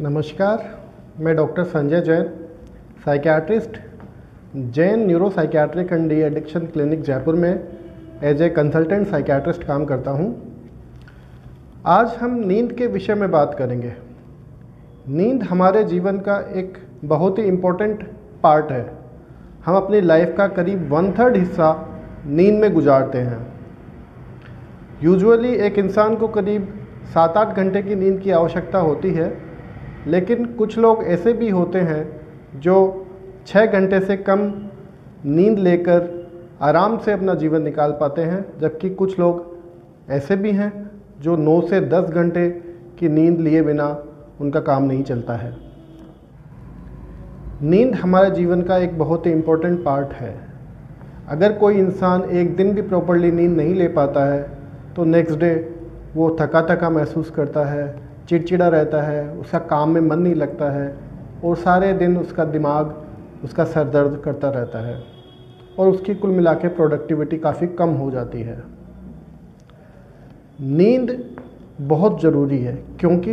नमस्कार, मैं doctor Sanjay Jain psychiatrist Jain neuro psychiatric and de addiction clinic Jaipur में as a consultant psychiatrist काम करता हूँ। आज हम नींद के विषय में बात करेंगे। नींद हमारे जीवन का एक बहुत ही इम्पोर्टेंट पार्ट है। हम अपनी लाइफ का करीब वन थर्ड हिस्सा नींद में गुजारते हैं। यूजुअली एक इंसान को करीब सात आठ घंटे की नींद की आवश्यकता होती है। लेकिन कुछ लोग ऐसे भी होते हैं जो छः घंटे से कम नींद लेकर आराम से अपना जीवन निकाल पाते हैं, जबकि कुछ लोग ऐसे भी हैं जो नौ से दस घंटे की नींद लिए बिना उनका काम नहीं चलता है। नींद हमारे जीवन का एक बहुत ही इम्पोर्टेंट पार्ट है। अगर कोई इंसान एक दिन भी प्रॉपरली नींद नहीं ले पाता है तो नेक्स्ट डे वो थका थका महसूस करता है चिड़चिड़ा रहता है, उसका काम में मन नहीं लगता है और सारे दिन उसका दिमाग, उसका सर दर्द करता रहता है और उसकी कुल मिला के प्रोडक्टिविटी काफ़ी कम हो जाती है। नींद बहुत ज़रूरी है क्योंकि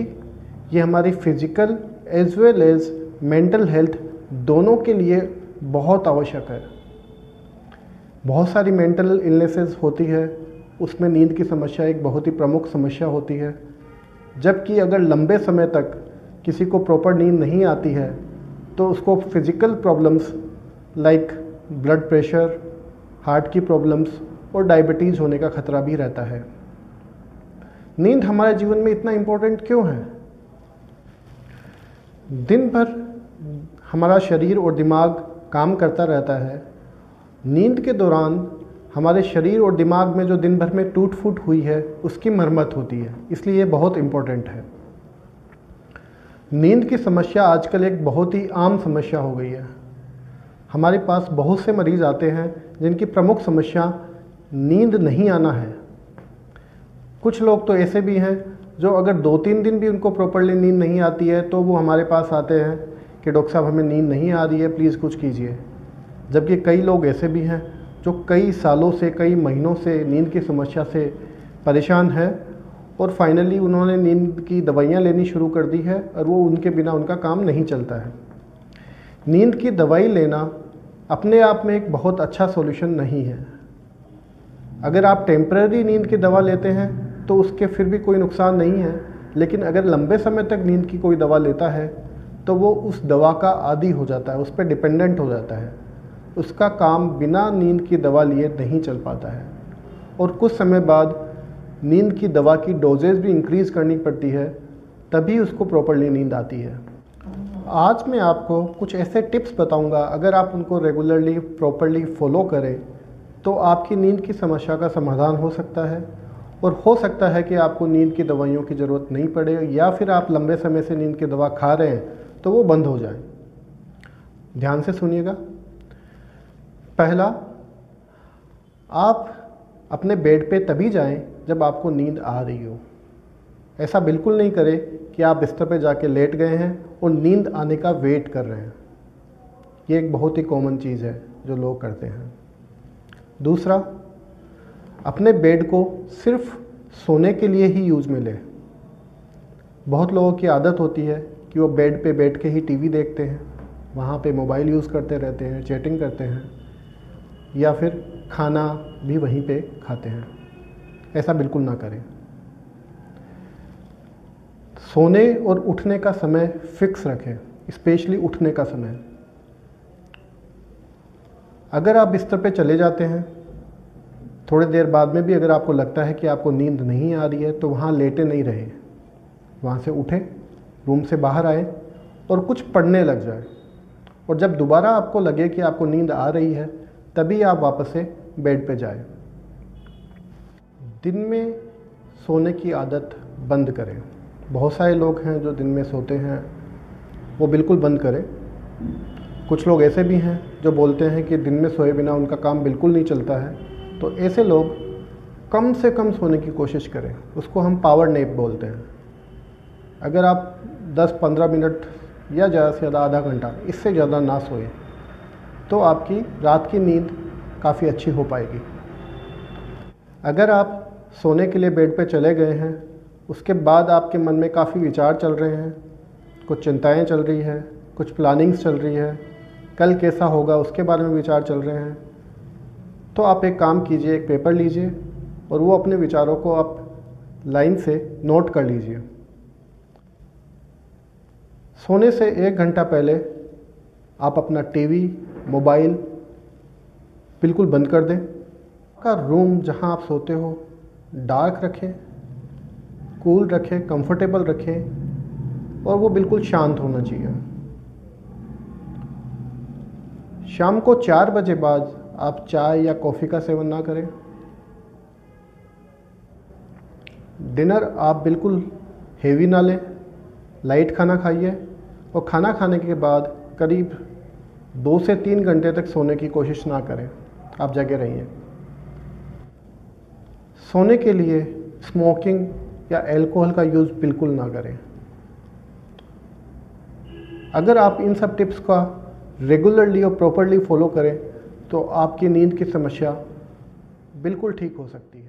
ये हमारी physical as well as mental health दोनों के लिए बहुत आवश्यक है। बहुत सारी मेंटल इलनेसेस होती है, उसमें नींद की समस्या एक बहुत ही प्रमुख समस्या होती है। जबकि अगर लंबे समय तक किसी को प्रॉपर नींद नहीं आती है तो उसको physical problems like blood pressure heart की प्रॉब्लम्स और डायबिटीज़ होने का खतरा भी रहता है। नींद हमारे जीवन में इतना इम्पोर्टेंट क्यों है? दिन भर हमारा शरीर और दिमाग काम करता रहता है। नींद के दौरान हमारे शरीर और दिमाग में जो दिन भर में टूट फूट हुई है, उसकी मरम्मत होती है। इसलिए ये बहुत इम्पोर्टेंट है। नींद की समस्या आजकल एक बहुत ही आम समस्या हो गई है। हमारे पास बहुत से मरीज़ आते हैं, जिनकी प्रमुख समस्या नींद नहीं आना है। कुछ लोग तो ऐसे भी हैं, जो अगर दो तीन दिन भी उनको प्रॉपरली नींद नहीं आती है तो वो हमारे पास आते हैं कि डॉक्टर साहब, हमें नींद नहीं आ रही है प्लीज़ कुछ कीजिए। जबकि कई लोग ऐसे भी हैं जो कई सालों से, कई महीनों से नींद की समस्या से परेशान है और फाइनली उन्होंने नींद की दवाइयाँ लेनी शुरू कर दी है और वो उनके बिना उनका काम नहीं चलता है। नींद की दवाई लेना अपने आप में एक बहुत अच्छा सॉल्यूशन नहीं है। अगर आप टेम्पररी नींद की दवा लेते हैं तो उसके फिर भी कोई नुकसान नहीं है, लेकिन अगर लंबे समय तक नींद की कोई दवा लेता है तो वो उस दवा का आदि हो जाता है, उस पर डिपेंडेंट हो जाता है। उसका काम बिना नींद की दवा लिए नहीं चल पाता है। और कुछ समय बाद नींद की दवा की डोजेज भी इंक्रीज़ करनी पड़ती है, तभी उसको प्रॉपरली नींद आती है। आज मैं आपको कुछ ऐसे टिप्स बताऊँगा, अगर आप उनको रेगुलरली प्रॉपरली फॉलो करें तो आपकी नींद की समस्या का समाधान हो सकता है। और हो सकता है कि आपको नींद की दवाइयों की ज़रूरत नहीं पड़े, या फिर आप लंबे समय से नींद की दवा खा रहे हैं तो वो बंद हो जाए। ध्यान से सुनिएगा। पहला, आप अपने बेड पे तभी जाएँ जब आपको नींद आ रही हो। ऐसा बिल्कुल नहीं करें कि आप बिस्तर पे जाके लेट गए हैं और नींद आने का वेट कर रहे हैं। ये एक बहुत ही कॉमन चीज़ है जो लोग करते हैं। दूसरा, अपने बेड को सिर्फ़ सोने के लिए ही यूज़ में लें। बहुत लोगों की आदत होती है कि वो बेड पे बैठ के ही टीवी देखते हैं, वहाँ पे मोबाइल यूज़ करते रहते हैं, चैटिंग करते हैं। या फिर खाना भी वहीं पे खाते हैं। ऐसा बिल्कुल ना करें। सोने और उठने का समय फिक्स रखें, स्पेशली उठने का समय। अगर आप बिस्तर पे चले जाते हैं, थोड़ी देर बाद में भी अगर आपको लगता है कि आपको नींद नहीं आ रही है तो वहाँ लेटे नहीं रहे। वहाँ से उठें, रूम से बाहर आए और कुछ पढ़ने लग जाए। और जब दोबारा आपको लगे कि आपको नींद आ रही है तभी आप वापस से बेड पे जाए। दिन में सोने की आदत बंद करें। बहुत सारे लोग हैं जो दिन में सोते हैं, वो बिल्कुल बंद करें। कुछ लोग ऐसे भी हैं जो बोलते हैं कि दिन में सोए बिना उनका काम बिल्कुल नहीं चलता है। तो ऐसे लोग कम से कम सोने की कोशिश करें। उसको हम पावर नेप बोलते हैं। अगर आप 10-15 मिनट या ज़्यादा से ज़्यादा आधा घंटा इससे ज़्यादा ना सोए तो आपकी रात की नींद काफ़ी अच्छी हो पाएगी। अगर आप सोने के लिए बेड पर चले गए हैं, उसके बाद आपके मन में काफ़ी विचार चल रहे हैं, कुछ चिंताएँ चल रही है, कुछ प्लानिंग्स चल रही है, कल कैसा होगा उसके बारे में विचार चल रहे हैं तो आप एक काम कीजिए, एक पेपर लीजिए और वो अपने विचारों को आप लाइन से नोट कर लीजिए। सोने से एक घंटा पहले आप अपना टीवी मोबाइल बिल्कुल बंद कर दें। का रूम जहाँ आप सोते हो डार्क रखें कूल रखें कंफर्टेबल रखें और वो बिल्कुल शांत होना चाहिए। शाम को चार बजे बाद आप चाय या कॉफ़ी का सेवन ना करें। डिनर आप बिल्कुल हेवी ना लें। लाइट खाना खाइए और खाना खाने के बाद करीब दो से तीन घंटे तक सोने की कोशिश ना करें। आप जगह रहिए। सोने के लिए स्मोकिंग या अल्कोहल का यूज़ बिल्कुल ना करें। अगर आप इन सब टिप्स का रेगुलरली और प्रॉपरली फॉलो करें तो आपकी नींद की समस्या बिल्कुल ठीक हो सकती है।